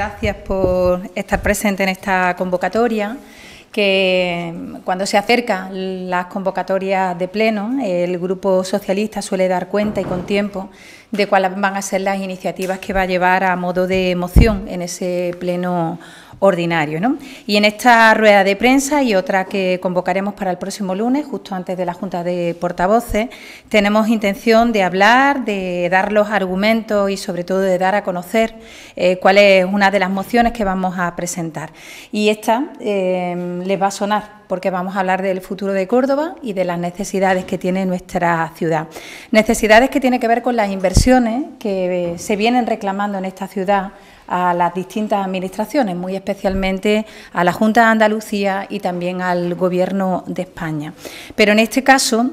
Gracias por estar presente en esta convocatoria que cuando se acercan las convocatorias de pleno, el Grupo Socialista suele dar cuenta y con tiempo de cuáles van a ser las iniciativas que va a llevar a modo de moción en ese pleno ordinario. ¿no? Y en esta rueda de prensa y otra que convocaremos para el próximo lunes, justo antes de la Junta de Portavoces, tenemos intención de hablar, de dar los argumentos y sobre todo de dar a conocer eh, cuál es una de las mociones que vamos a presentar. Y esta eh, les va a sonar porque vamos a hablar del futuro de Córdoba y de las necesidades que tiene nuestra ciudad. Necesidades que tienen que ver con las inversiones que se vienen reclamando en esta ciudad a las distintas administraciones, muy especialmente a la Junta de Andalucía y también al Gobierno de España. Pero en este caso,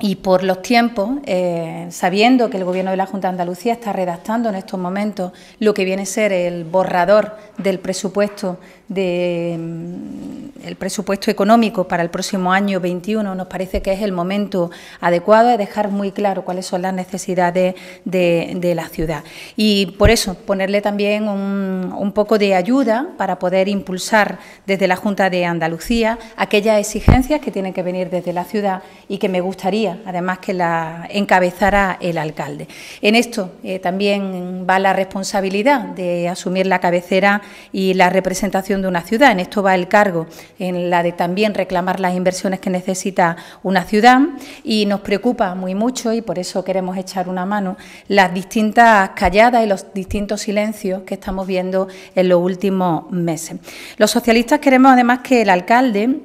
y por los tiempos, eh, sabiendo que el Gobierno de la Junta de Andalucía está redactando en estos momentos lo que viene a ser el borrador del presupuesto de, mm, el presupuesto económico para el próximo año 21 nos parece que es el momento adecuado de dejar muy claro cuáles son las necesidades de, la ciudad. Y por eso ponerle también un, un, poco de ayuda para poder impulsar desde la Junta de Andalucía aquellas exigencias que tienen que venir desde la ciudad y que me gustaría además que la encabezara el alcalde. En esto eh, también va la responsabilidad de asumir la cabecera y la representación de una ciudad. En esto va el cargo, en la de también reclamar las inversiones que necesita una ciudad y nos preocupa muy mucho y por eso queremos echar una mano las distintas calladas y los distintos silencios que estamos viendo en los últimos meses. Los socialistas queremos además que el alcalde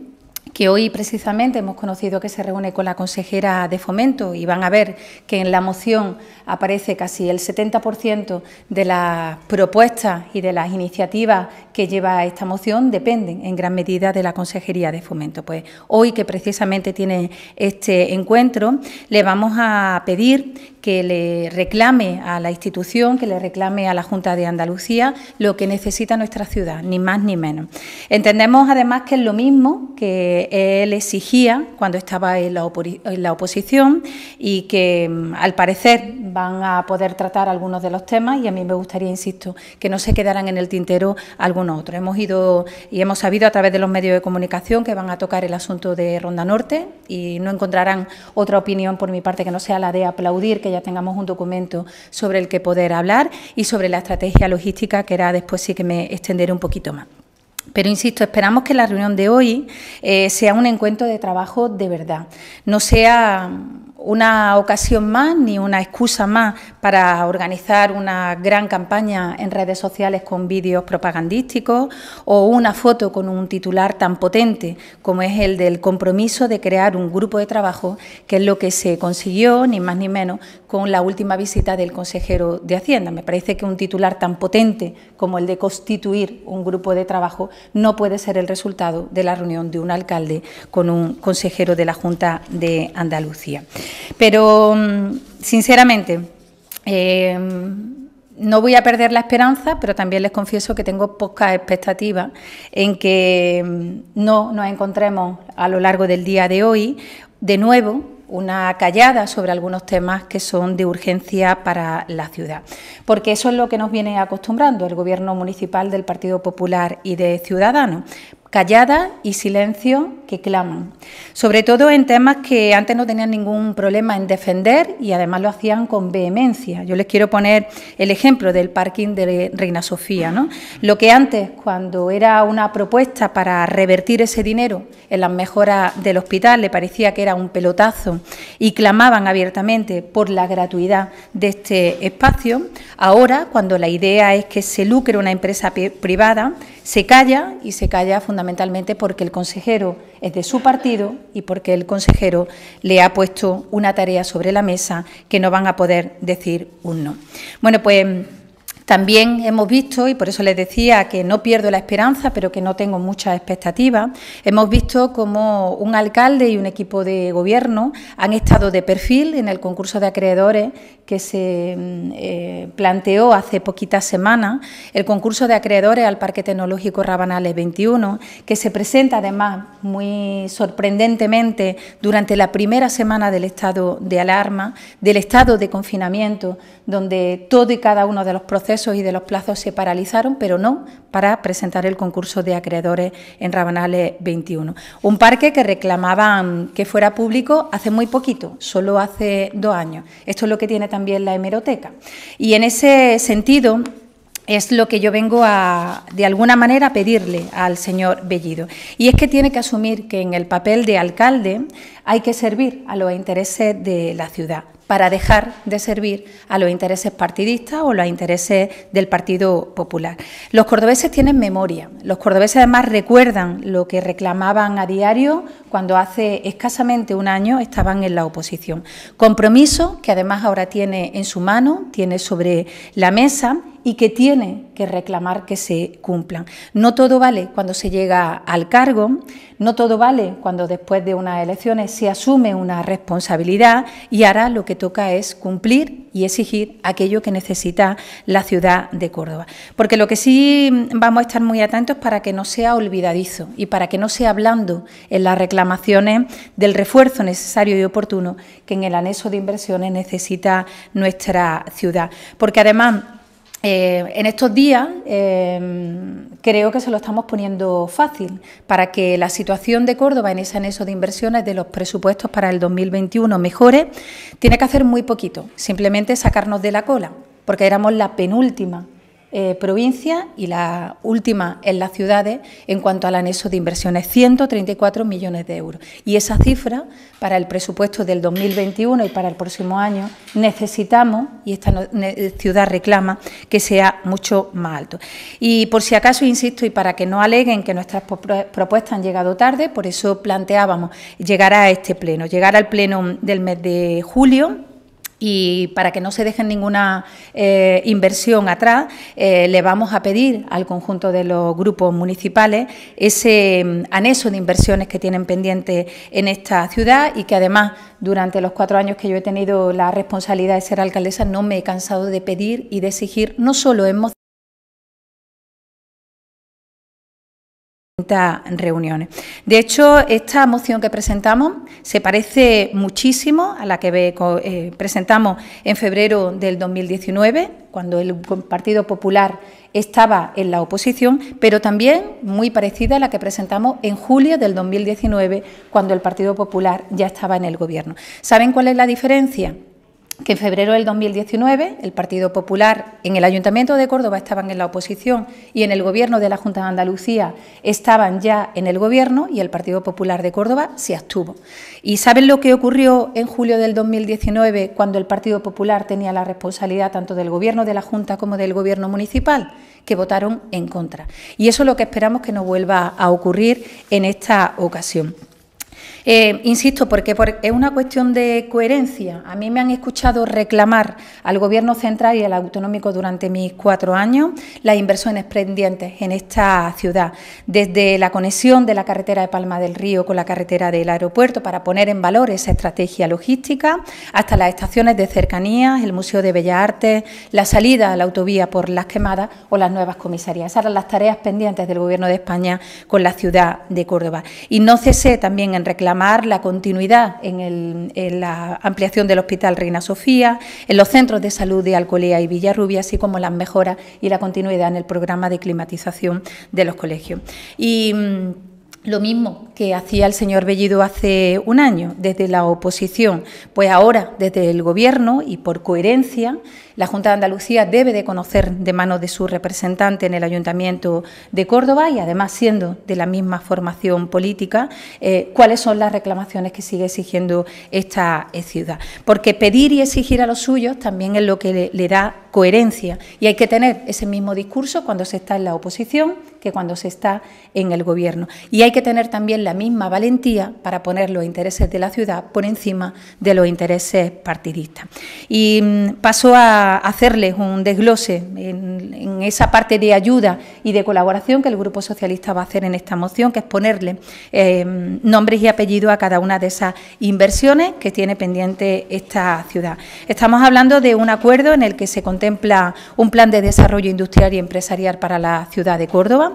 que hoy precisamente hemos conocido que se reúne con la consejera de fomento y van a ver que en la moción aparece casi el 70% de las propuestas y de las iniciativas que lleva esta moción dependen en gran medida de la Consejería de Fomento. Pues hoy que precisamente tiene este encuentro, le vamos a pedir que le reclame a la institución, que le reclame a la Junta de Andalucía lo que necesita nuestra ciudad, ni más ni menos. Entendemos además que es lo mismo que él exigía cuando estaba en la, oposición y que mm, al parecer van a poder tratar algunos de los temas y a mí me gustaría, insisto, que no se quedaran en el tintero algunos otros. Hemos ido y hemos sabido a través de los medios de comunicación que van a tocar el asunto de Ronda Norte y no encontrarán otra opinión por mi parte que no sea la de aplaudir que ya tengamos un documento sobre el que poder hablar y sobre la estrategia logística, que era después sí que me extenderé un poquito más. Pero insisto, esperamos que la reunión de hoy eh, sea un encuentro de trabajo de verdad, no sea una ocasión más ni una excusa más para organizar una gran campaña en redes sociales con vídeos propagandísticos o una foto con un titular tan potente como es el del compromiso de crear un grupo de trabajo, que es lo que se consiguió, ni más ni menos, con la última visita del consejero de Hacienda. Me parece que un titular tan potente como el de constituir un grupo de trabajo no puede ser el resultado de la reunión de un alcalde con un consejero de la Junta de Andalucía. Pero, mm, sinceramente, eh, no voy a perder la esperanza, pero también les confieso que tengo pocas expectativas en que mm, no nos encontremos a lo largo del día de hoy de nuevo una callada sobre algunos temas que son de urgencia para la ciudad. Porque eso es lo que nos viene acostumbrando el Gobierno municipal del Partido Popular y de Ciudadanos callada y silencio que claman, sobre todo en temas que antes no tenían ningún problema en defender y además lo hacían con vehemencia. Yo les quiero poner el ejemplo del parking de Reina Sofía. ¿no? Lo que antes, cuando era una propuesta para revertir ese dinero en las mejoras del hospital, le parecía que era un pelotazo y clamaban abiertamente por la gratuidad de este espacio, ahora, cuando la idea es que se lucre una empresa privada, se calla y se calla fundamentalmente porque el consejero es de su partido y porque el consejero le ha puesto una tarea sobre la mesa que no van a poder decir un no. Bueno, pues también hemos visto, y por eso les decía que no pierdo la esperanza, pero que no tengo muchas expectativas, hemos visto como un alcalde y un equipo de gobierno han estado de perfil en el concurso de acreedores que se mm, eh, planteó hace poquitas semanas, el concurso de acreedores al Parque Tecnológico Rabanales 21, que se presenta además muy sorprendentemente durante la primera semana del estado de alarma, del estado de confinamiento, donde todo y cada uno de los procesos y de los plazos se paralizaron, pero no para presentar el concurso de acreedores en Rabanales 21. Un parque que reclamaban que fuera público hace muy poquito, solo hace dos años. Esto es lo que tiene también la hemeroteca. Y en ese sentido, es lo que yo vengo a, de alguna manera, a pedirle al señor Bellido. Y es que tiene que asumir que en el papel de alcalde hay que servir a los intereses de la ciudad para dejar de servir a los intereses partidistas o los intereses del Partido Popular. Los cordobeses tienen memoria, los cordobeses además recuerdan lo que reclamaban a diario cuando hace escasamente un año estaban en la oposición. Compromiso que además ahora tiene en su mano, tiene sobre la mesa y que tiene que reclamar que se cumplan. No todo vale cuando se llega al cargo, no todo vale cuando después de unas elecciones se asume una responsabilidad y ahora lo que toca es cumplir y exigir aquello que necesita la ciudad de Córdoba. Porque lo que sí vamos a estar muy atentos para que no sea olvidadizo y para que no sea hablando en las reclamaciones del refuerzo necesario y oportuno que en el anexo de inversiones necesita nuestra ciudad. Porque además eh, en estos días eh, creo que se lo estamos poniendo fácil para que la situación de Córdoba en ese anexo de inversiones de los presupuestos para el 2021 mejore. Tiene que hacer muy poquito, simplemente sacarnos de la cola, porque éramos la penúltima eh, provincias y la última en las ciudades en cuanto al anexo de inversiones, 134 millones de euros. Y esa cifra para el presupuesto del 2021 y para el próximo año necesitamos, y esta ciudad reclama, que sea mucho más alto. Y por si acaso, insisto, y para que no aleguen que nuestras propuestas han llegado tarde, por eso planteábamos llegar a este pleno, llegar al pleno del mes de julio y para que no se deje ninguna eh, inversión atrás, eh, le vamos a pedir al conjunto de los grupos municipales ese mm, anexo de inversiones que tienen pendiente en esta ciudad y que además durante los cuatro años que yo he tenido la responsabilidad de ser alcaldesa no me he cansado de pedir y de exigir no solo en reuniones. De hecho, esta moción que presentamos se parece muchísimo a la que eh, presentamos en febrero del 2019, cuando el Partido Popular estaba en la oposición, pero también muy parecida a la que presentamos en julio del 2019, cuando el Partido Popular ya estaba en el Gobierno. ¿Saben cuál es la diferencia? Que en febrero del 2019 el Partido Popular en el Ayuntamiento de Córdoba estaban en la oposición y en el Gobierno de la Junta de Andalucía estaban ya en el Gobierno y el Partido Popular de Córdoba se abstuvo. ¿Y saben lo que ocurrió en julio del 2019 cuando el Partido Popular tenía la responsabilidad tanto del Gobierno de la Junta como del Gobierno municipal? Que votaron en contra. Y eso es lo que esperamos que no vuelva a ocurrir en esta ocasión. Eh, insisto, porque es una cuestión de coherencia. A mí me han escuchado reclamar al Gobierno central y al autonómico durante mis cuatro años las inversiones pendientes en esta ciudad, desde la conexión de la carretera de Palma del Río con la carretera del aeropuerto para poner en valor esa estrategia logística, hasta las estaciones de cercanías, el Museo de Bellas Artes, la salida a la autovía por las quemadas o las nuevas comisarías. Esas eran las tareas pendientes del Gobierno de España con la ciudad de Córdoba. Y no cesé también en reclamar la continuidad en, la ampliación del Hospital Reina Sofía, en los centros de salud de Alcolea y Villarrubia, así como las mejoras y la continuidad en el programa de climatización de los colegios. Y, mm, lo mismo que hacía el señor Bellido hace un año desde la oposición, pues ahora desde el Gobierno y por coherencia, la Junta de Andalucía debe de conocer de manos de su representante en el Ayuntamiento de Córdoba y además siendo de la misma formación política, eh, cuáles son las reclamaciones que sigue exigiendo esta ciudad. Porque pedir y exigir a los suyos también es lo que le da coherencia y hay que tener ese mismo discurso cuando se está en la oposición que cuando se está en el Gobierno. Y hay que tener también la misma valentía para poner los intereses de la ciudad por encima de los intereses partidistas. Y mm, paso a hacerles un desglose en, esa parte de ayuda y de colaboración que el Grupo Socialista va a hacer en esta moción, que es ponerle eh, nombres y apellidos a cada una de esas inversiones que tiene pendiente esta ciudad. Estamos hablando de un acuerdo en el que se contempla un plan de desarrollo industrial y empresarial para la ciudad de Córdoba,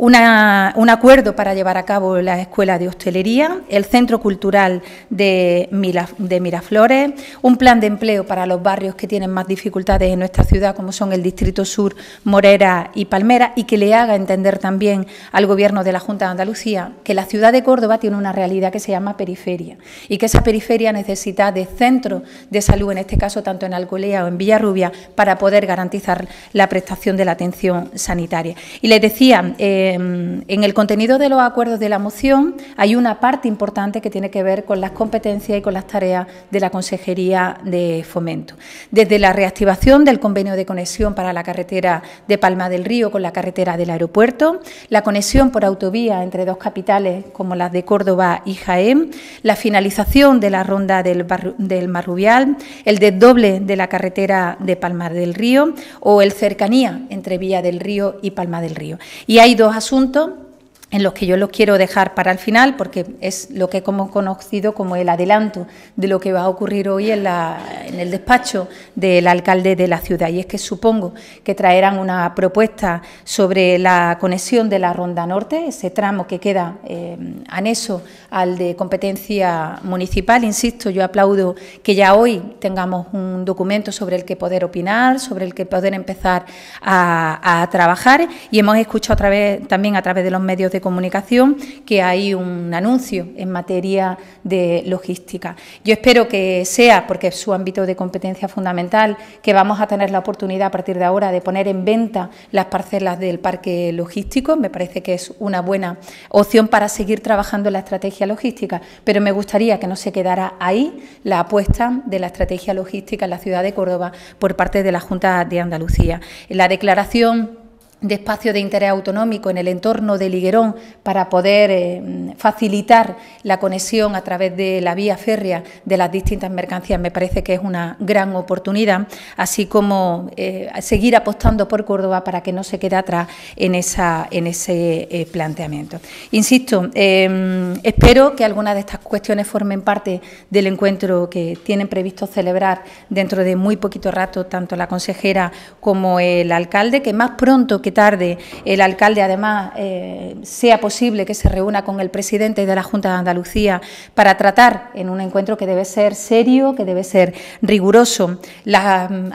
un acuerdo para llevar a cabo la Escuela de Hostelería, el Centro Cultural de, Miraflores, un plan de empleo para los barrios que tienen más dificultades en nuestra ciudad, como son el Distrito Sur, Morera y Palmera, y que le haga entender también al Gobierno de la Junta de Andalucía que la ciudad de Córdoba tiene una realidad que se llama periferia y que esa periferia necesita de centros de salud, en este caso tanto en Alcolea o en Villarrubia, para poder garantizar la prestación de la atención sanitaria. Y les decía, em, en el contenido de los acuerdos de la moción hay una parte importante que tiene que ver con las competencias y con las tareas de la Consejería de Fomento. Desde la reactivación del convenio de conexión para la carretera de Palma del Río con la carretera del aeropuerto, la conexión por autovía entre dos capitales como las de Córdoba y Jaén, la finalización de la ronda del, Marrubial, el desdoble de la carretera de Palma del Río o el cercanía entre Villa del Río y Palma del Río. Y hay dos asuntos en los que yo los quiero dejar para el final, porque es lo que hemos conocido como el adelanto de lo que va a ocurrir hoy en, el despacho del alcalde de la ciudad. Y es que supongo que traerán una propuesta sobre la conexión de la Ronda Norte, ese tramo que queda eh, anexo al de competencia municipal. Insisto, yo aplaudo que ya hoy tengamos un documento sobre el que poder opinar, sobre el que poder empezar a, a trabajar. Y hemos escuchado otra vez, también a través de los medios de comunicación que hay un anuncio en materia de logística. Yo espero que sea, porque es su ámbito de competencia fundamental, que vamos a tener la oportunidad a partir de ahora de poner en venta las parcelas del parque logístico. Me parece que es una buena opción para seguir trabajando en la estrategia logística, pero me gustaría que no se quedara ahí la apuesta de la estrategia logística en la ciudad de Córdoba por parte de la Junta de Andalucía. La declaración de espacio de interés autonómico en el entorno de Liguerón para poder eh, facilitar la conexión a través de la vía férrea de las distintas mercancías me parece que es una gran oportunidad, así como eh, seguir apostando por Córdoba para que no se quede atrás en, esa, en ese eh, planteamiento. Insisto, em, espero que algunas de estas cuestiones formen parte del encuentro que tienen previsto celebrar dentro de muy poquito rato tanto la consejera como el alcalde, que más pronto que tarde el alcalde, además, eh, sea posible que se reúna con el presidente de la Junta de Andalucía para tratar en un encuentro que debe ser serio, que debe ser riguroso,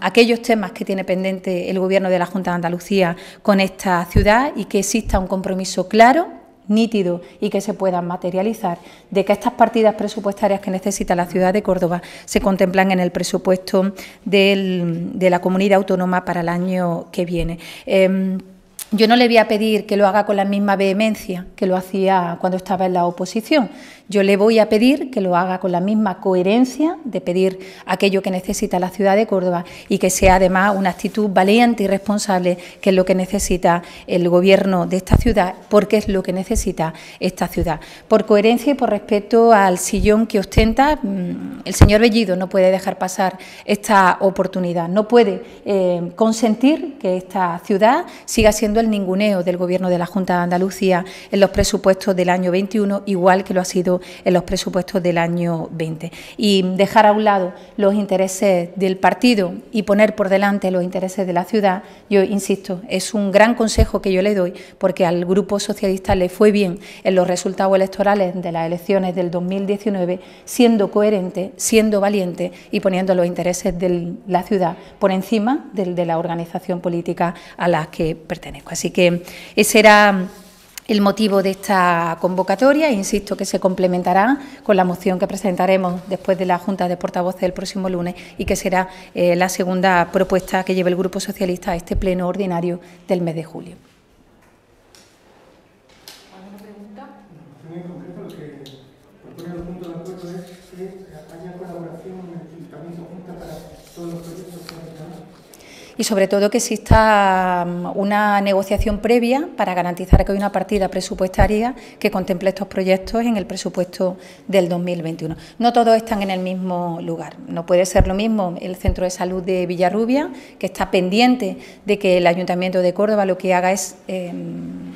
aquellos temas que tiene pendiente el Gobierno de la Junta de Andalucía con esta ciudad y que exista un compromiso claro nítido y que se puedan materializar de que estas partidas presupuestarias que necesita la ciudad de Córdoba se contemplan en el presupuesto de la comunidad autónoma para el año que viene. Em, yo no le voy a pedir que lo haga con la misma vehemencia que lo hacía cuando estaba en la oposición. Yo le voy a pedir que lo haga con la misma coherencia de pedir aquello que necesita la ciudad de Córdoba y que sea además una actitud valiente y responsable, que es lo que necesita el gobierno de esta ciudad, porque es lo que necesita esta ciudad. Por coherencia y por respeto al sillón que ostenta, mm, el señor Bellido no puede dejar pasar esta oportunidad, no puede eh, consentir que esta ciudad siga siendo el ninguneo del gobierno de la Junta de Andalucía en los presupuestos del año 21, igual que lo ha sido en los presupuestos del año 20. Y dejar a un lado los intereses del partido y poner por delante los intereses de la ciudad, yo insisto, es un gran consejo que yo le doy porque al Grupo Socialista le fue bien en los resultados electorales de las elecciones del 2019, siendo coherente, siendo valiente y poniendo los intereses de la ciudad por encima de la organización política a la que pertenezco. Así que ese era el motivo de esta convocatoria. Insisto que se complementará con la moción que presentaremos después de la Junta de Portavoces el próximo lunes y que será eh, la segunda propuesta que lleve el Grupo Socialista a este pleno ordinario del mes de julio. ¿Alguna pregunta? En concreto, lo que propone el punto de acuerdo es que haya colaboración en el Ayuntamiento Junta para todos los proyectos y sobre todo que exista mm, una negociación previa para garantizar que hay una partida presupuestaria que contemple estos proyectos en el presupuesto del 2021. No todos están en el mismo lugar. No puede ser lo mismo el Centro de Salud de Villarrubia, que está pendiente de que el Ayuntamiento de Córdoba lo que haga es... Em,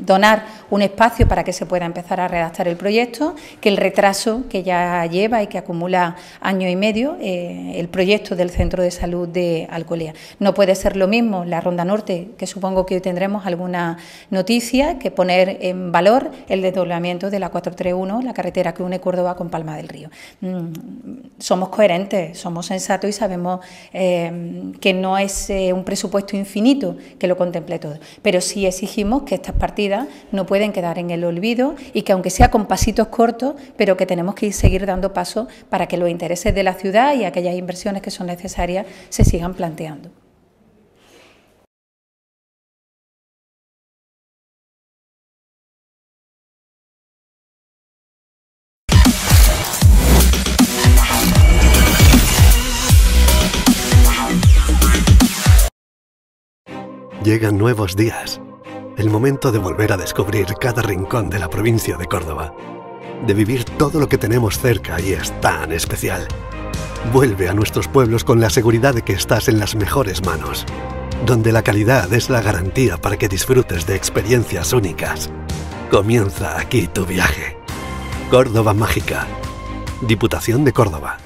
donar un espacio para que se pueda empezar a redactar el proyecto, que el retraso que ya lleva y que acumula año y medio eh, el proyecto del Centro de Salud de Alcolea. No puede ser lo mismo la Ronda Norte, que supongo que hoy tendremos alguna noticia, que poner en valor el desdoblamiento de la 431, la carretera que une Córdoba con Palma del Río. Mm, somos coherentes, somos sensatos y sabemos eh, que no es eh, un presupuesto infinito que lo contemple todo, pero sí exigimos que estas partidas no pueden quedar en el olvido y que aunque sea con pasitos cortos, pero que tenemos que seguir dando pasos para que los intereses de la ciudad y aquellas inversiones que son necesarias se sigan planteando. Llegan nuevos días, el momento de volver a descubrir cada rincón de la provincia de Córdoba, de vivir todo lo que tenemos cerca y es tan especial. Vuelve a nuestros pueblos con la seguridad de que estás en las mejores manos, donde la calidad es la garantía para que disfrutes de experiencias únicas. Comienza aquí tu viaje. Córdoba Mágica. Diputación de Córdoba.